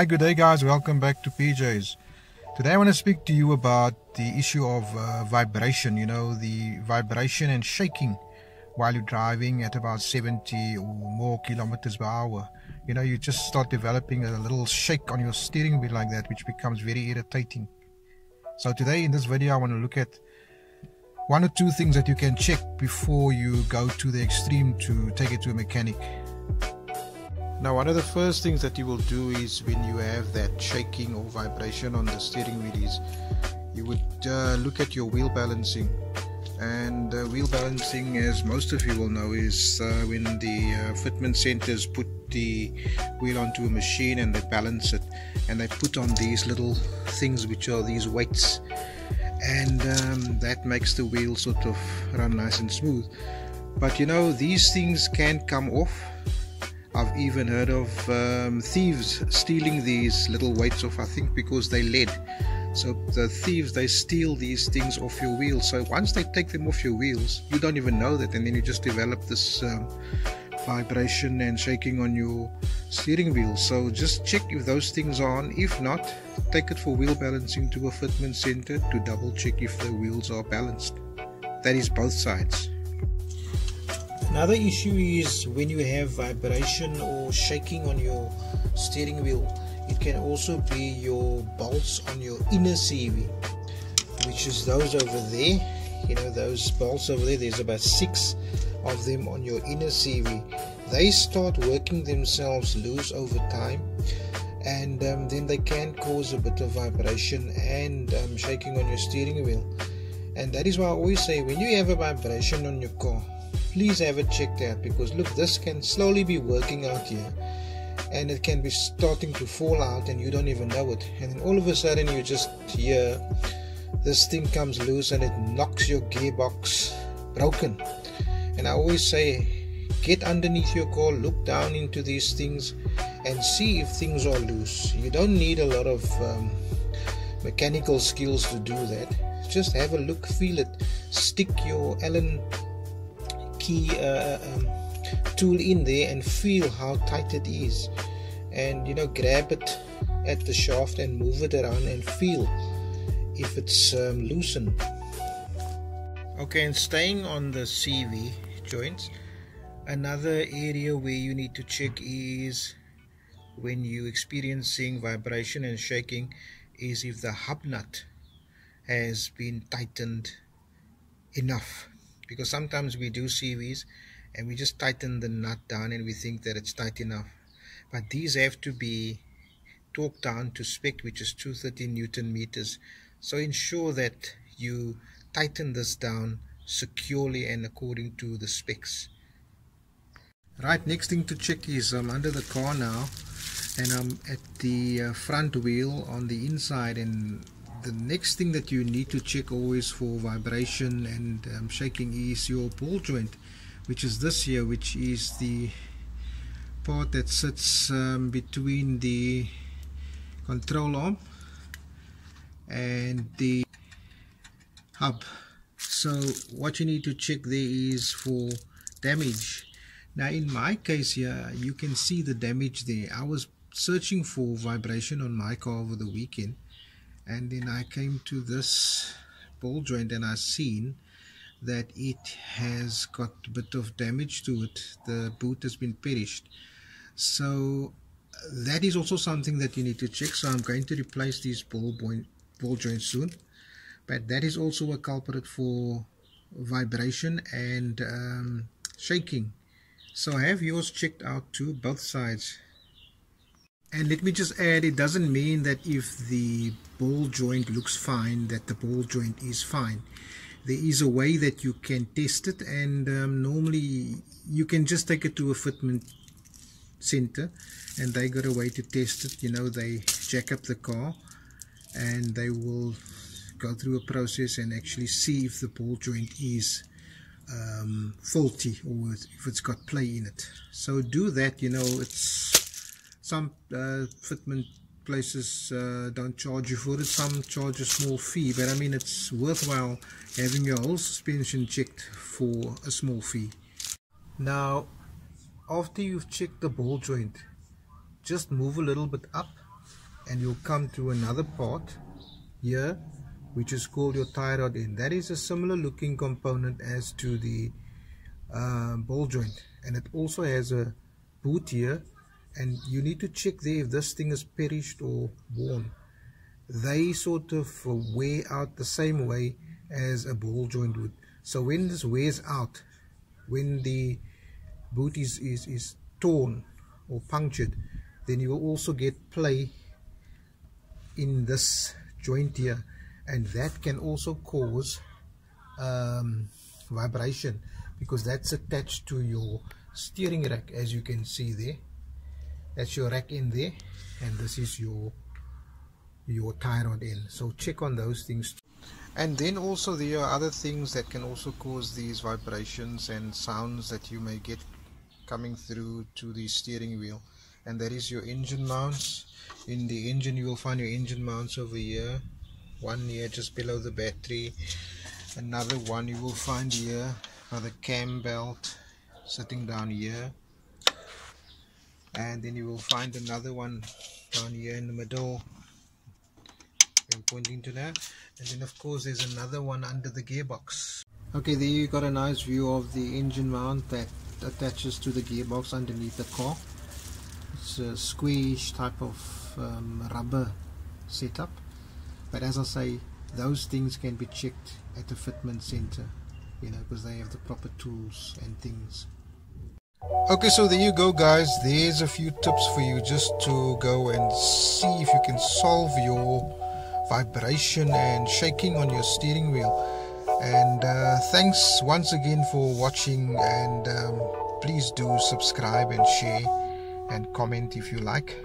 Hi, good day, guys. Welcome back to PJs. Today, I want to speak to you about the issue of uh, vibration. You know, the vibration and shaking while you're driving at about 70 or more kilometers per hour. You know, you just start developing a little shake on your steering wheel like that, which becomes very irritating. So, today in this video, I want to look at one or two things that you can check before you go to the extreme to take it to a mechanic. Now one of the first things that you will do is when you have that shaking or vibration on the steering wheel is you would uh, look at your wheel balancing and uh, wheel balancing as most of you will know is uh, when the uh, fitment centers put the wheel onto a machine and they balance it and they put on these little things which are these weights. And um, that makes the wheel sort of run nice and smooth. But you know these things can come off. I've even heard of um, thieves stealing these little weights off, I think because they lead. So the thieves they steal these things off your wheels. So once they take them off your wheels, you don't even know that, and then you just develop this um, vibration and shaking on your steering wheel. So just check if those things are on. If not, take it for wheel balancing to a fitment center to double check if the wheels are balanced. That is both sides. Another issue is when you have vibration or shaking on your steering wheel. It can also be your bolts on your inner CV, which is those over there. You know, those bolts over there, there's about six of them on your inner CV. They start working themselves loose over time, and um, then they can cause a bit of vibration and um, shaking on your steering wheel. And that is why I always say when you have a vibration on your car, please have it checked out because look this can slowly be working out here and it can be starting to fall out and you don't even know it. And then all of a sudden you just hear this thing comes loose and it knocks your gearbox broken. And I always say get underneath your car look down into these things and see if things are loose. You don't need a lot of um, mechanical skills to do that. Just have a look feel it stick your allen key uh, um, tool in there and feel how tight it is. And you know grab it at the shaft and move it around and feel if it's um, loosened okay and staying on the CV joints another area where you need to check is when you experiencing vibration and shaking is if the hub nut has been tightened enough. Because sometimes we do CVs and we just tighten the nut down and we think that it's tight enough. But these have to be torqued down to spec which is 230 newton meters. So ensure that you tighten this down securely and according to the specs. Right next thing to check is I'm under the car now and I'm at the uh, front wheel on the inside and the next thing that you need to check always for vibration and um, shaking is your ball joint which is this here which is the part that sits um, between the control arm and the hub. So what you need to check there is for damage. Now in my case here you can see the damage there. I was searching for vibration on my car over the weekend and then I came to this ball joint and I seen that it has got a bit of damage to it. The boot has been perished. So that is also something that you need to check. So I'm going to replace these ball, ball joints soon. But that is also a culprit for vibration and um, shaking. So have yours checked out too both sides. And let me just add, it doesn't mean that if the ball joint looks fine, that the ball joint is fine. There is a way that you can test it and um, normally you can just take it to a fitment center and they got a way to test it. You know, they jack up the car and they will go through a process and actually see if the ball joint is um, faulty or if it's got play in it. So do that, you know, it's some uh, fitment places uh, don't charge you for it. Some charge a small fee but I mean it's worthwhile having your whole suspension checked for a small fee. Now after you've checked the ball joint just move a little bit up and you'll come to another part here which is called your tie rod end. That is a similar looking component as to the uh, ball joint. And it also has a boot here and you need to check there if this thing is perished or worn. They sort of wear out the same way as a ball joint would. So when this wears out when the boot is, is, is torn or punctured then you will also get play in this joint here. And that can also cause um, vibration because that's attached to your steering rack as you can see there that's your rack in there and this is your your tie rod end so check on those things. And then also there are other things that can also cause these vibrations and sounds that you may get coming through to the steering wheel. And that is your engine mounts. In the engine you will find your engine mounts over here. One here just below the battery. Another one you will find here by the cam belt sitting down here and then you will find another one down here in the middle. I'm pointing to that. And then of course there's another one under the gearbox. Okay there you got a nice view of the engine mount that attaches to the gearbox underneath the car. It's a squish type of um, rubber setup. But as I say those things can be checked at the fitment center you know because they have the proper tools and things okay so there you go guys. There's a few tips for you just to go and see if you can solve your vibration and shaking on your steering wheel. And uh, thanks once again for watching and um, please do subscribe and share and comment if you like